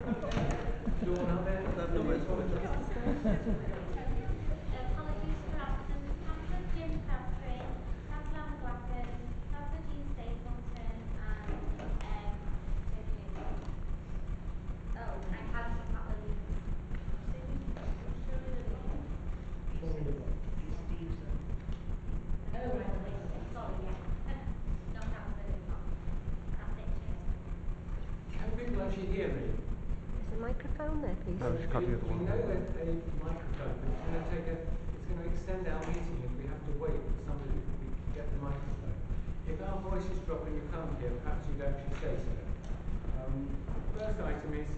Dawn, are there? Apologies for absence, No, the other We know that a microphone, but it's gonna take a, it's gonna extend our meeting if we have to wait for somebody to get the microphone. If our voices drop and you can't hear, perhaps you'd actually say so. Um, first item is,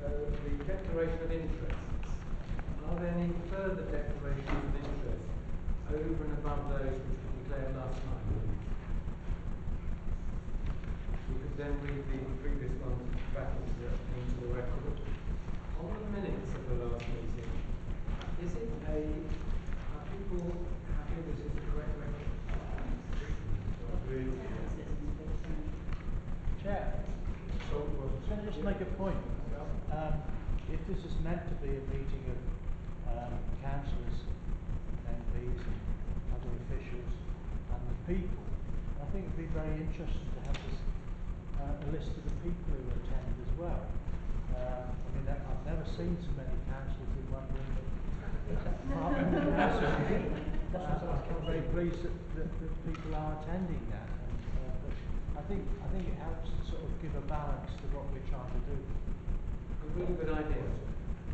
uh, the declaration of interests. Are there any further declarations of interest over and above those which were declared last night? We could then read the previous ones back into the, into the record. On the minutes of the last meeting, is it a, are people happy this is the correct record? Chair, can I just make a point? Um, if this is meant to be a meeting of um, councillors, MPs and other officials and the people, I think it'd be very interesting to have this, uh, a list of the people who attend as well. Um, I mean, I- I've never seen so many councillors in one room. Apart from. Uh, I'm very pleased that, that, that people are attending that. And, uh, I think, I think it helps to sort of give a balance to what we're trying to do. A really good idea.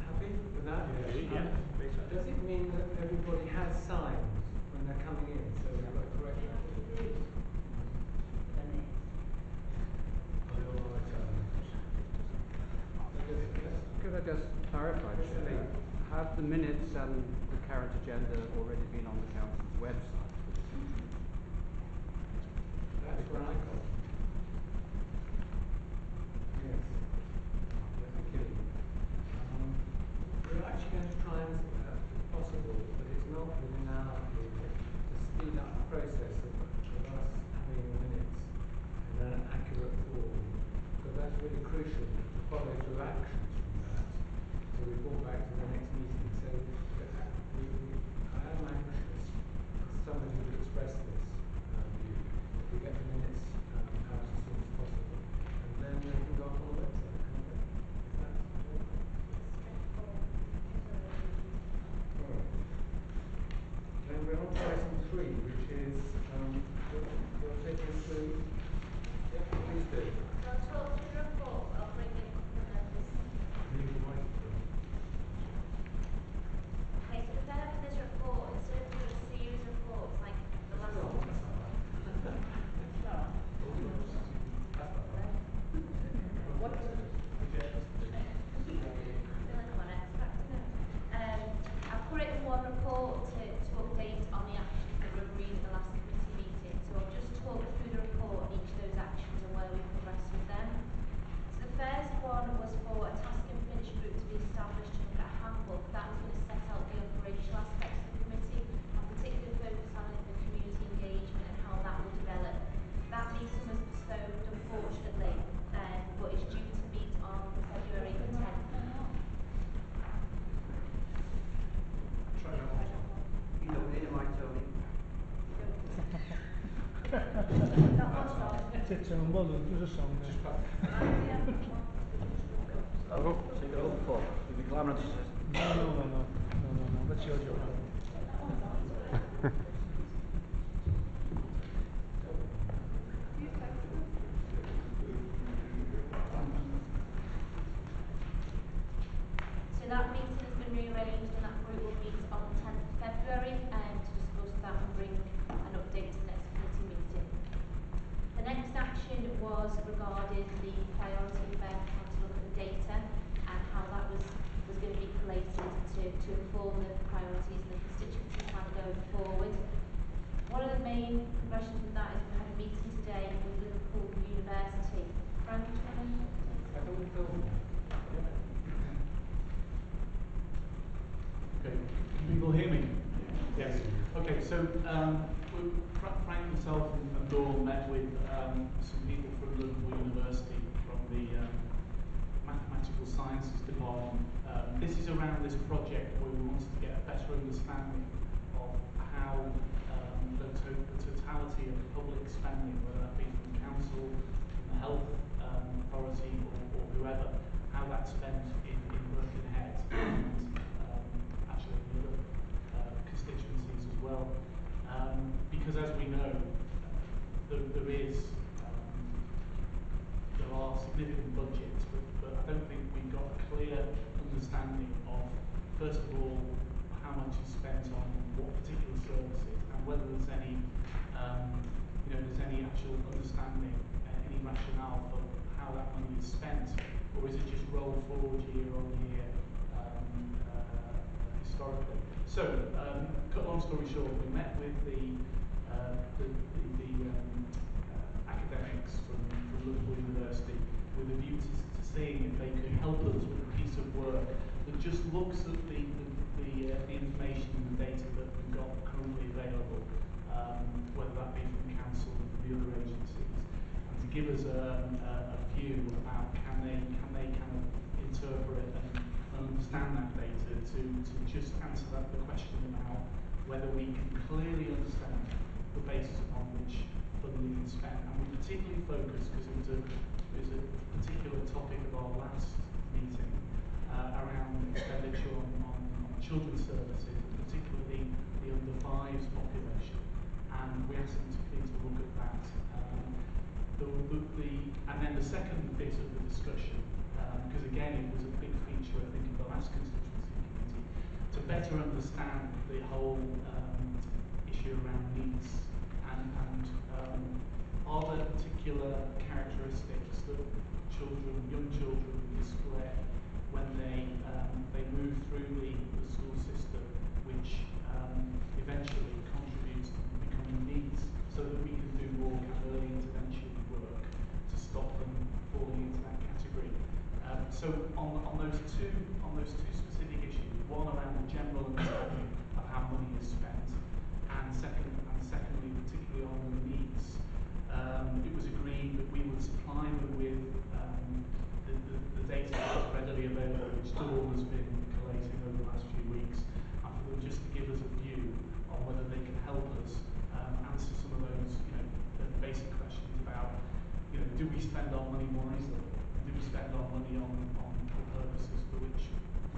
Happy with that? Yeah. Um, Does it mean that everybody has signs when they're coming in, so we've got a correct record? Are they all right, um, yes, yes. Could I just clarify, actually, have the minutes and the current agenda already been on the council's website? That's where I got. Yes. Yes, thank you. Um, we're actually going to try and, uh, if possible, but it's not within our ability to speed up the process of, of us having the minutes in an accurate form, because that's really crucial to follow through actions 这整个轮就是省的。Daarop, zeker overvallen. Die No, no, no, no, no, no, no. nee, dat is heel was regarding the priority of how to look at the data and how that was, was going to be collated to, to inform the priorities and the constituency plan going forward. One of the main progressions with that is we had a meeting today with Liverpool University. Frank, do you wanna- I thought we filmed. Okay, can people hear me? Yes. Okay, so um, we- Fra- Frank, myself and Dawn met with um, some people from Liverpool University from the um, mathematical Sciences department. Um, this is around this project where we wanted to get a better understanding of how um, the, to- the totality of public spending, whether that be from council, from the health um, authority or, or whoever, how that's spent in, in Birkenhead and um, actually in the other uh, constituencies as well. Um, because as we know, there, there is um, there are significant budgets, but, but I don't think we've got a clear understanding of, first of all, how much is spent on what particular services, and whether there's any, um, you know, there's any actual understanding, uh, how that money is spent, or is it just rolled forward year on year, um, uh, historically? So, um, cut long story short, we met with the, uh, the, the, the um, uh, academics from, from Liverpool University with a view to, to seeing if they could help us with a piece of work that just looks at the, the, the, uh, the information and the data that we've got currently available, um, whether that be from council or the other agencies, to give us a, a, a view about can they, can they kind of interpret and, and understand that data to, to just answer that the question about whether we can clearly understand the basis upon which funding is spent. And we particularly focused, because it was a, it was a particular topic of our last meeting, uh, around expenditure on, on, on children's services, particularly the under fives population. And we asked them to please the, the, and then the second bit of the discussion, because again it was a big feature I think of the last constituency committee, to better understand the whole um, issue around needs and, and um, are there particular characteristics that children, young children display when they um, they move through the, the school system, which um, eventually contributes to becoming needs, so that we can do more kind of early intervention stop them falling into that category. Um, so on, on those two on those two specific issues, one around the general understanding of how money is spent, and second and secondly, particularly on the needs, um, it was agreed that we would supply them with um, the, the, the data that is readily available, which Dawn has been collating over the last few weeks, and for them just to give us a view on whether they can help us um, answer some of those, you know, basic questions about, you know, do we spend our money wisely? Do we spend our money on, on the purposes for which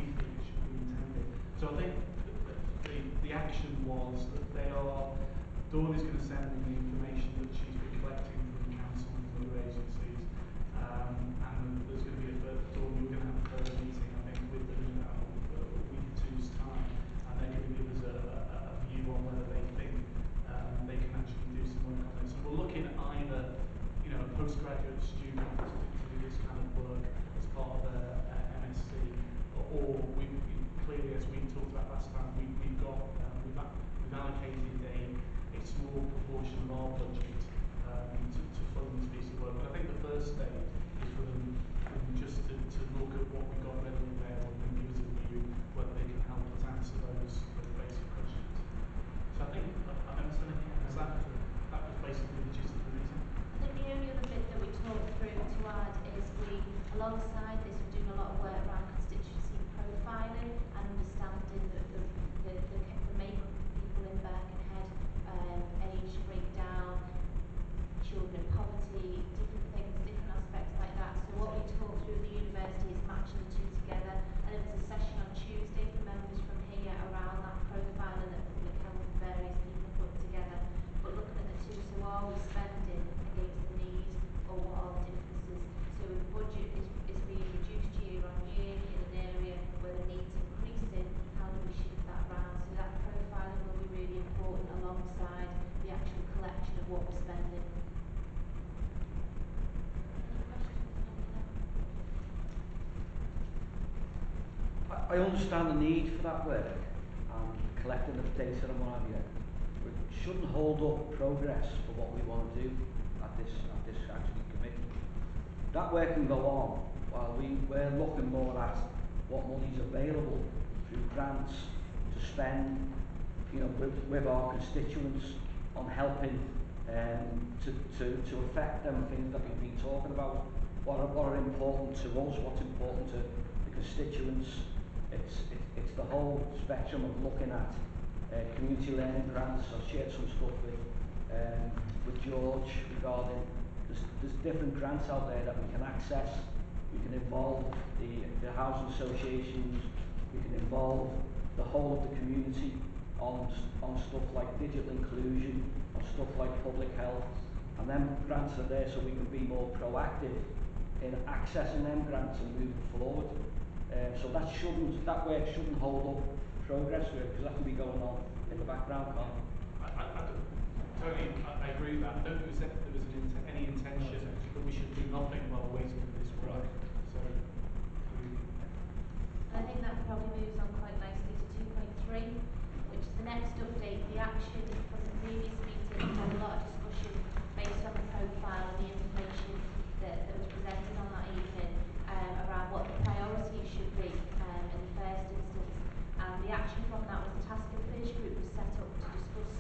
we think it should be intended? So I think the, the, action was that they are, Dawn is going to send them the information that she's been collecting from the council and from other agencies, um, and there's going to be a further, Dawn, you're going to have a further meeting, I think, with them in about a a week or two's time, and they're going to give us a, a, a view on whether they think um, they can actually do some work on this. And we're looking at either, you know, a postgraduate student to do this kind of work as part of a, a MSc, or, or we, we clearly, as we talked about last time, we, we've got, um, we've, we've allocated a, a small proportion of our budget um, to, to fund this piece of work. But I think the first step is for them, just to, to look at what we've got readily available and give us a view whether they can help us answer those, basic questions. So I think, I, understand, that, that was basically the gist of the meeting. I think the only other bit that we talked through to add is we, alongside this, we're doing a lot of work around I understand the need for that work and collecting of data and what have you. But it shouldn't hold up progress for what we want to do at this, at this actually committee. That work can go on while we, we're looking more at what money's available through grants to spend you know, with, with our constituents on helping um, to, to, to affect them things that we've been talking about. What are, what are important to us, what's important to the constituents, It's, it's, it's the whole spectrum of looking at uh, community learning grants. I've shared some stuff with, um, with George regarding there's, there's different grants out there that we can access. We can involve the, the housing associations, we can involve the whole of the community on, on stuff like digital inclusion, on stuff like public health. And them grants are there so we can be more proactive in accessing them grants and moving forward. Uh, so that shouldn't, that work shouldn't hold up progress work because that can be going on in the background, can't it? I, I, I Tony, I, I agree with that. I don't think there was, there was an int- any intention that we should do nothing while waiting for this work. So, we- I think that probably moves on quite nicely to two point three, which is the next update, the action from the previous meeting, we had a lot of discussion based on the profile and the information that, that was presented on that evening, um, around what the priorities should be, um, in the first instance. And the action from that was the task and finish group was set up to discuss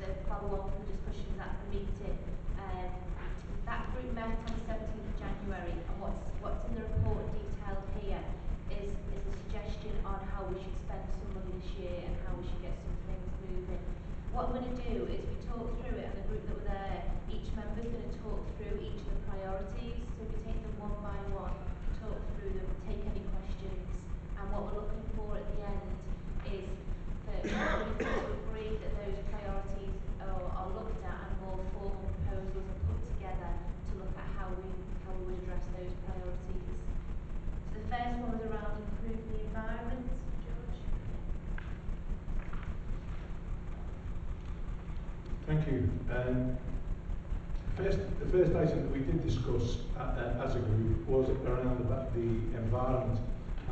the follow on from the discussions at the meeting. Um, that group met on the seventeenth of January, and what's, what's in the report detailed here is, is a suggestion on how we should spend some money this year and how we should get some things moving. What I'm gonna do is we talk through it, and the group that were there, each member is gonna talk through each of the priorities, so we take them one by one, talk through them, take any questions, and what we're looking for at the end is for everybody to agree that those priorities are, are looked at and more formal proposals are put together to look at how we, how we would address those priorities. So the first one was around improving the environment, George. Thank you. Um, first, the first item that we did discuss uh, uh, as a group was around about the environment,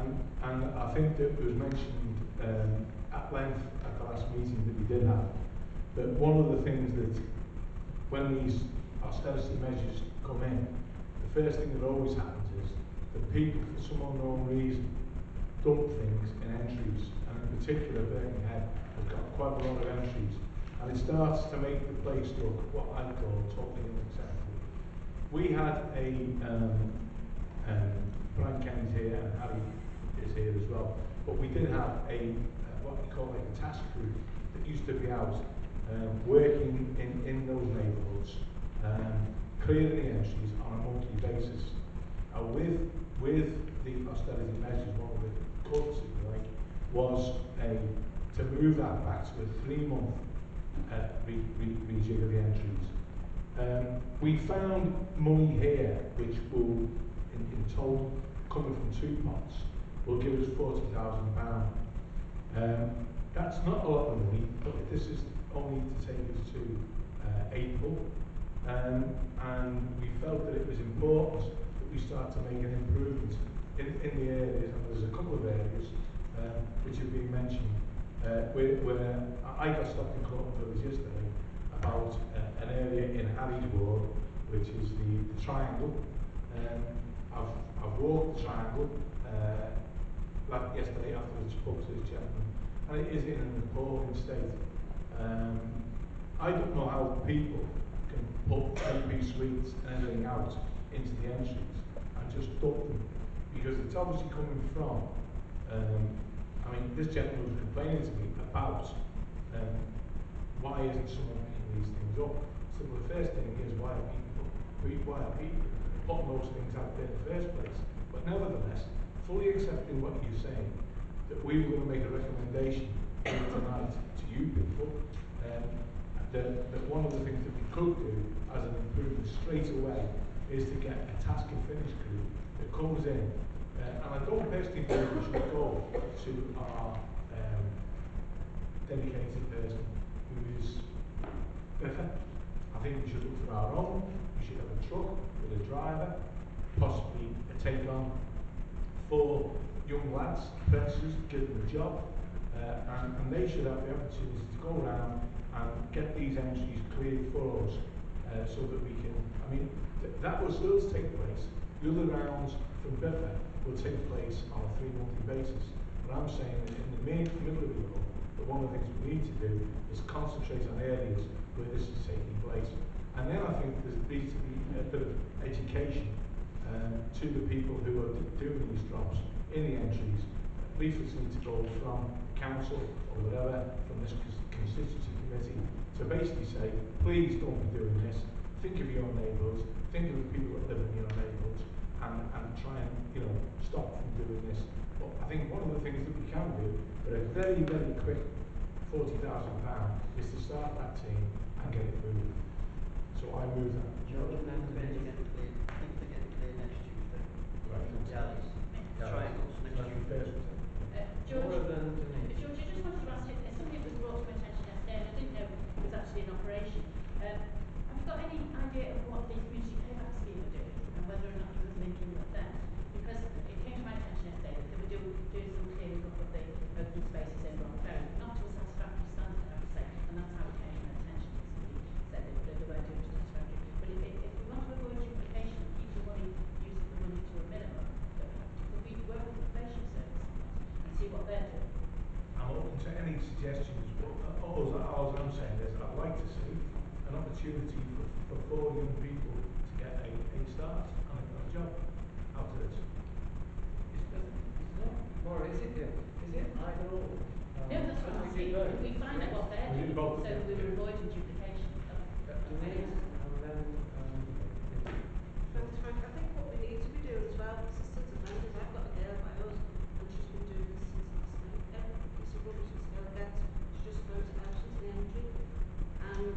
and, and I think that it was mentioned um, at length at the last meeting that we did have that one of the things that when these austerity measures come in, the first thing that always happens is that people, for some unknown reason, dump things in entries, and in particular Birkenhead has got quite a lot of entries, and it starts to make the place look what I call totally unacceptable. We had a, um, um, Brian Kenny's here and Harry is here as well, but we did have a, uh, what we call like a task group that used to be out um, working in, in those neighbourhoods, um, clearing the entries on a monthly basis. Uh, with, with the austerity measures, one of the cuts, if you like, was a, to move that back to a three-month uh, re, re, rejig the entries. Um, we found money here which will, in, in total, coming from two pots, will give us £40,000. Um, that's not a lot of money, but this is only to take us to uh, April. Um, and we felt that it was important that we start to make an improvement in, in the areas, and there's a couple of areas um, which have been mentioned, uh, where, where I got stopped in Claughton Village yesterday about uh, an area in Harry's ward, which is the, the triangle. Um, I've, I've walked the triangle uh, like yesterday after I spoke to this gentleman, and it is in an appalling state. Um, I don't know how people can put AP suites and everything out into the entries and just dump them because it's obviously coming from. Um, I mean, this gentleman was complaining to me about um, why isn't someone picking these things up. So the first thing is why are people why are people putting things out there in the first place? But nevertheless, fully accepting what you're saying, that we were going to make a recommendation tonight to you people, um, that, that one of the things that we could do as an improvement straight away is to get a task and finish group that comes in. Uh, and I don't personally believe we should go to our um, dedicated person who is better. I think we should look for our own. We should have a truck with a driver, possibly a take on for young lads, apprentices, give them a job, uh, and, and they should have the opportunity to go around and get these entries cleared for us, uh, so that we can, I mean, th- that will still take place. The other rounds from Biffa will take place on a three monthly basis. But I'm saying that in the main, middle of all, that one of the things we need to do is concentrate on areas where this is taking place. And then I think there needs to be a bit of education um, to the people who are doing these drops in the entries. leaflets need to go from council or whatever, from this constituency committee, to basically say, please don't be doing this, think of your neighbours, think of the people that live in your neighbourhoods, and, and try and, you know, stop from doing this. But I think one of the things that we can do, with a very, very quick forty thousand pound, is to start that team and get it moving. So I move that. Joe, the men are getting it clear, I think they're getting clear next Tuesday. Right. Tallies, triangles next That's the Tuesday. first one. Uh, More George, than Denise. George, I just wanted to ask you, uh, something was brought to my attention yesterday, and I didn't know it was actually in operation. Um, have you got any idea of what the community payback scheme are doing, and whether or not you were linking with them? Because it came to my attention yesterday that they were doing, doing some clearing up of the open spaces in Rock Ferry, not to a satisfactory standard, I would say, and that's how it came to my attention, that somebody said that they weren't doing it satisfactory. But if, if we want to avoid duplication, and keep the money, using the money to a minimum, that could we work with the probation service on that, and see what they're doing? I'm open to any suggestions, but uh, all, all I'm saying is I'd like to see an opportunity for, for four young people to get a, a start and a, a job out of this. It's, it's not, Maura, is it, is it either or? Um, No, that's what I'm we do asking, both? we find out what they're doing, both, so we we're avoiding duplication. Uh, Denise, and then, um, Thanks, Frank. I think what we need to be doing as well, assistant offenders, I've got a girl by us, and she's been doing this since last night. Every piece of rubbish this girl gets, she just throws it out into the entry. And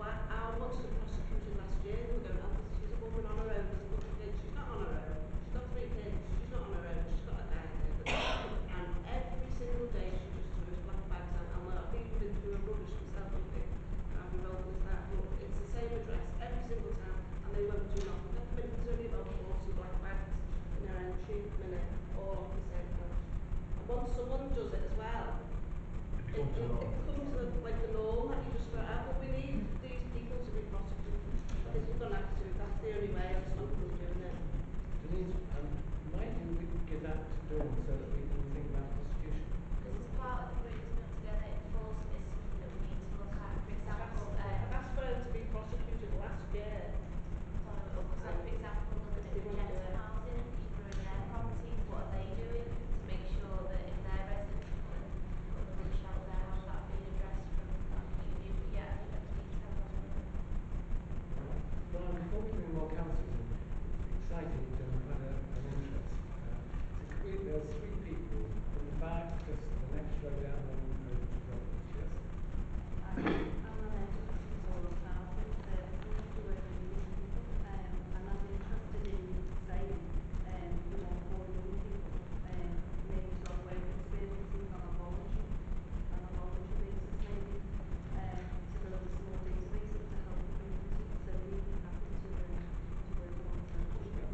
why, I wanted to prosecute her last year, they were going, oh, she's a woman on her own, there's a couple of kids, she's not on her own. She's got three kids, she's not on her own, she's got a guy there. But, and every single day she just throws black bags out, and I've even been through her rubbish myself, I think. I've involved with that, but it's the same address every single time, and they won't do nothing. At the minute, there's only about forty black bags in their entry, at the minute, all off the same house. And once someone does it as well, It it, becomes it, a norm. it becomes a, like the norm that you just throw out, but we need these people to be prosecuted. I think we're gonna have to, that's the only way to stop them doing it. Denise, um, might you give that to Dawn so that we can think about prosecution? This is part of the group that's put together, enforcement is something that we need to look at, for example, um, I've asked for them to be prosecuted last year. follow up, so for example, looking at projected housing and people in their properties, what are they doing to make sure that if their residents put put the rubbish out there, how's that being addressed from that point of view? But yeah, I think that's detailed on it. Brian, before we bring more councillors in, it's exciting, you've done quite a, an interest. Uh, so could we, there's three people in the back, just the down, then over to Robert, yes? I'm an educator myself, uh, I have to work with young people, um, and I'm interested in saying, um, we want more young people, um, maybe to have work experiences on a voluntary, on a voluntary basis maybe, um, to build a small database up to help the community, so we'd be happy to, um, to work alongside people.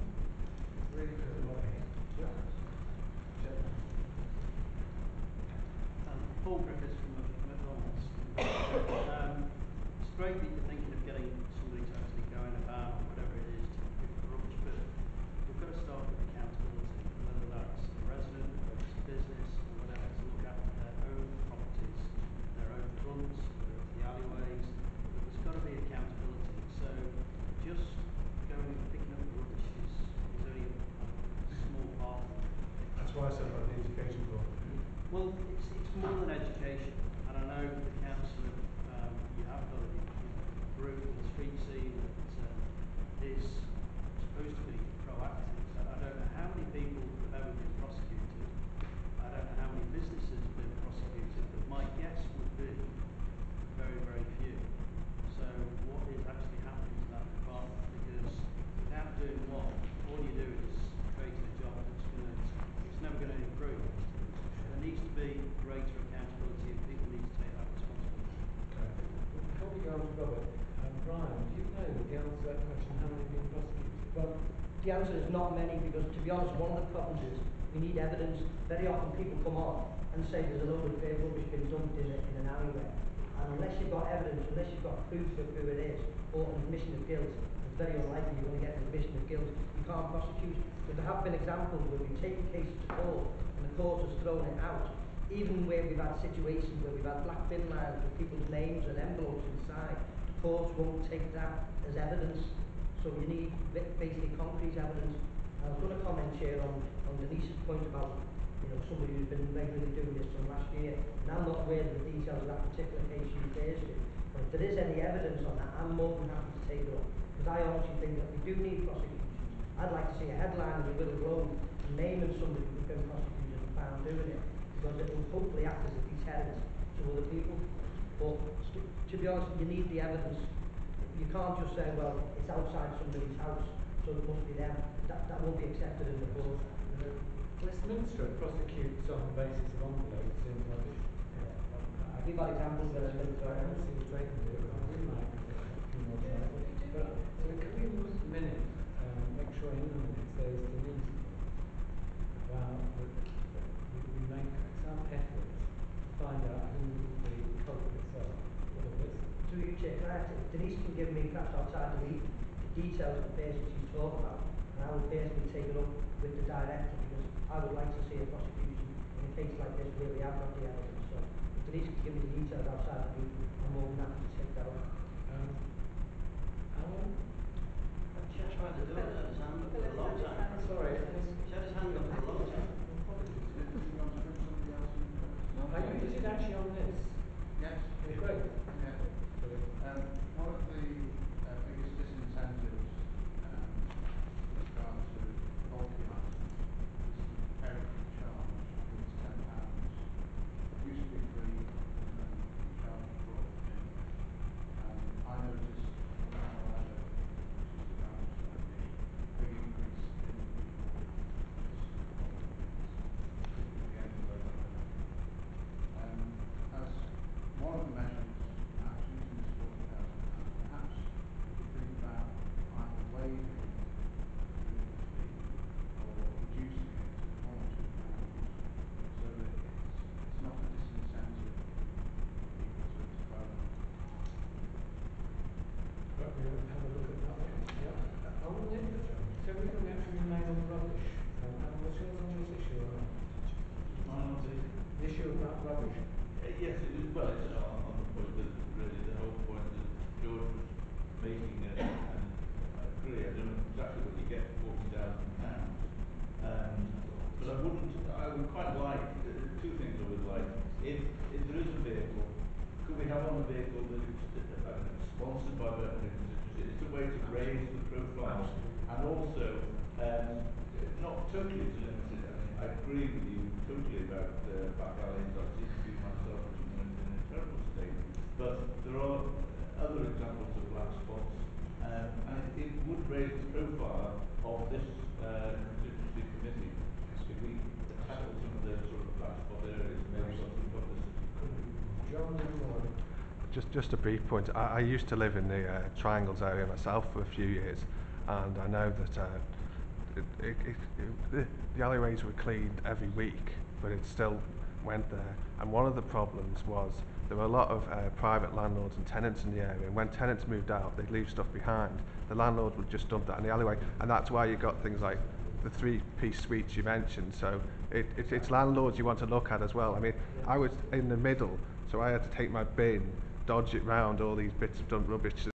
Really good, well, yeah. Jeff? Um, Paul Griffiths from McDonald's. um, it's great that you're thinking of getting somebody to actually go in a van or whatever it is to pick up rubbish, but we've got to start with accountability, whether that's a resident, whether it's a business, or whatever, to look after their own properties, their own fronts, the, the alleyways. There's got to be accountability. So just going and picking up the rubbish is, is only a, a small part of it. Said about the education program. Well, it's, it's more than education, and I know the council, um, you have got a, group, the street scene that uh, is supposed to be proactive. So I don't know how many people have ever been prosecuted. I don't know how many businesses have been prosecuted, but my guess would be very, very few. So what is actually happening to that department? Because without doing one, all you do is creating a job that's gonna, it's never gonna improve. There needs to be greater accountability and people need to take that responsibility. Before we go on to Robert, um, Brian, do you know the answer to that question, how many have been prosecuted? Well, the answer is not many because, to be honest, one of the problems is we need evidence. Very often people come on and say there's a load of fair rubbish been dumped in, a, in an alleyway. And unless you've got evidence, unless you've got proof of who it is, or an admission of guilt, it's very unlikely you're going to get an admission of guilt. You can't prosecute. But there have been examples where we've taken cases to court and the court has thrown it out. Even where we've had situations where we've had black bin lines with people's names and envelopes inside, the courts won't take that as evidence. So you need basically concrete evidence. I was going to comment, here on, on Denise's point about you know, somebody who's been regularly doing this from last year, and I'm not aware of the details of that particular case you refers to. But if there is any evidence on that, I'm more than happy to take it up, because I honestly think that we do need prosecutions. I'd like to see a headline in the Wirral Globe naming somebody who's been prosecuted and found doing it, because it will hopefully act as a deterrent to other people. But to be honest, you need the evidence. You can't just say, well, it's outside somebody's house, so it must be them. That, that won't be accepted in the court. Westminster prosecutes on the basis of envelopes in rubbish. I give that uh, example, uh, but think, I don't seen it taken but I would like time. But, so can we move the minute, um, make sure in the minutes there's Denise, well, that, that we, we make some effort to find out who the culprits are for this. Through you, I ask, if Denise can give me, perhaps outside the meeting, the details of the person she's talking about, and I will personally take it up with the director, because I would like to see a prosecution in a case like this where we have got the evidence. So, if Denise can give me the details outside the meeting, I'm more than happy to take that up. Um, Alan? Just tried to do it, had his hand up for a long time. Sorry, He's had his hand up for a long time. Are you, is it actually on this? Yes. Yeah, great. One the uh, biggest disincentives um, with regard to bulky items is the charity charge, which is ten pounds. It used to be free, and then the charge was brought in. Um, I noticed when I was at, which is about a big increase in people. Again, below that level. Um, as one of the measures, perhaps using this forty thousand pounds, perhaps we could think about either waiving the fee or reducing it to one or two pounds, so that it's, it's not a disincentive for people to, to phone. But we'll have a look at that one. Yeah. On the, so we can actually remain on rubbish. Um, and what's yours on this issue or not? Mine on the, The issue about rubbish. uh, yes, it is, well, it's on, on the point that, really, the whole point that George was making, and, and I agree, I don't know exactly what you get for forty thousand pounds. Um, but I wouldn't, I would quite like, uh, two things I would like, if, if there is a vehicle, could we have on the vehicle that it's, uh, uh, sponsored by veterinary constituency, it's a to raise the profile, and also, um, not totally to limit it, I agree with you totally about, uh, back alleys, I seem to be myself the in a terrible state, but there are other examples of black spots, um, and it, would raise the profile of this, uh, constituency committee, if we tackle some of those sort of black spot areas, maybe some publicity. John. Just, just a brief point. I, I used to live in the uh, Triangles area myself for a few years, and I know that uh, it, it, it, the alleyways were cleaned every week, but it still went there. And one of the problems was there were a lot of uh, private landlords and tenants in the area, and when tenants moved out, they'd leave stuff behind. The landlord would just dump that in the alleyway, and that's why you got things like the three-piece suites you mentioned. So it, it, it's landlords you want to look at as well. I mean, I was in the middle, so I had to take my bin, dodge it round all these bits of dump rubbish